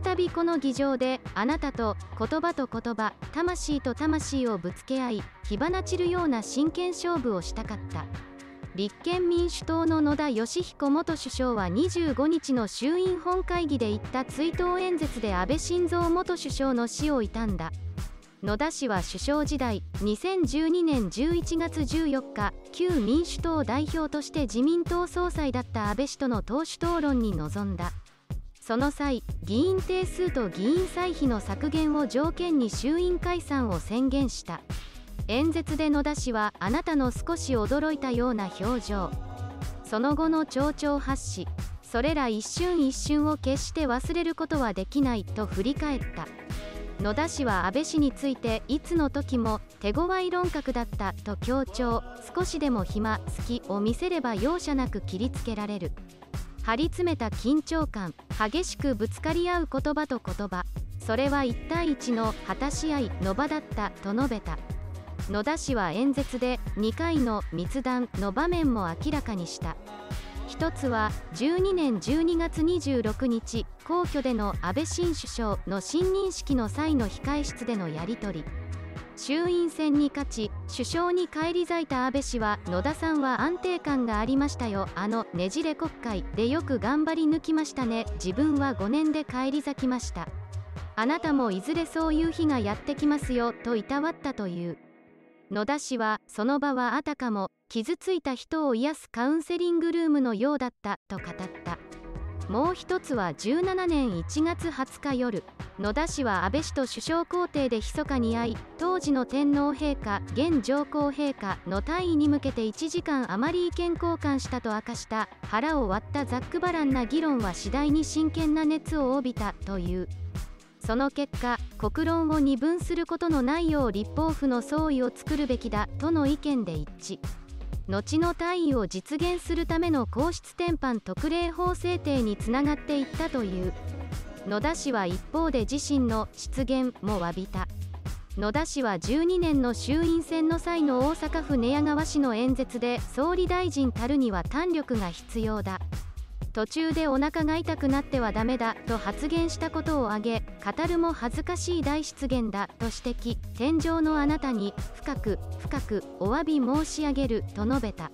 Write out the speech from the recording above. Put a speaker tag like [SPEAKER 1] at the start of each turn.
[SPEAKER 1] 再びこの議場であなたと言葉と言葉魂と魂をぶつけ合い火花散るような真剣勝負をしたかった。立憲民主党の野田佳彦元首相は25日の衆院本会議で言った追悼演説で安倍晋三元首相の死を悼んだ。野田氏は首相時代2012年11月14日旧民主党代表として自民党総裁だった安倍氏との党首討論に臨んだ。その際議員定数と議員歳費の削減を条件に衆院解散を宣言した。演説で野田氏はあなたの少し驚いたような表情。その後の町長発しそれら一瞬一瞬を決して忘れることはできないと振り返った。野田氏は安倍氏についていつの時も手強い論客だったと強調。少しでも暇好きを見せれば容赦なく切りつけられる。張り詰めた緊張感激しくぶつかり合う言葉と言葉。それは1対1の果たし合いの場だったと述べた。野田氏は演説で2回の密談の場面も明らかにした。一つは12年12月26日皇居での安倍新首相の信任式の際の控え室でのやり取り。衆院選に勝ち首相に返り咲いた安倍氏は野田さんは安定感がありましたよ。あのねじれ国会でよく頑張り抜きましたね。自分は5年で返り咲きました。あなたもいずれそういう日がやってきますよといたわったという。野田氏はその場はあたかも傷ついた人を癒すカウンセリングルームのようだったと語った。もう一つは17年1月20日夜野田氏は安倍氏と首相公邸で密かに会い当時の天皇陛下現上皇陛下の退位に向けて1時間余り意見交換したと明かした腹を割ったざっくばらんな議論は次第に真剣な熱を帯びたという。その結果国論を二分することのないよう立法府の総意を作るべきだとの意見で一致。後の退位を実現するための皇室典範特例法制定につながっていったという。野田氏は一方で自身の失言も詫びた。野田氏は12年の衆院選の際の大阪府寝屋川市の演説で総理大臣たるには胆力が必要だ。途中でお腹が痛くなってはダメだと発言したことを挙げ語るも恥ずかしい大失言だと指摘。天井のあなたに深く深くお詫び申し上げると述べた。